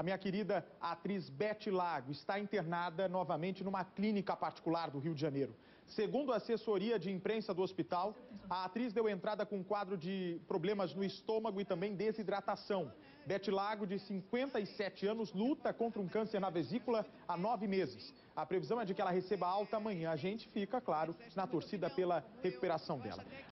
A minha querida atriz Beth Lago está internada novamente numa clínica particular do Rio de Janeiro. Segundo a assessoria de imprensa do hospital, a atriz deu entrada com um quadro de problemas no estômago e também desidratação. Beth Lago, de 57 anos, luta contra um câncer na vesícula há nove meses. A previsão é de que ela receba alta amanhã. A gente fica, claro, na torcida pela recuperação dela.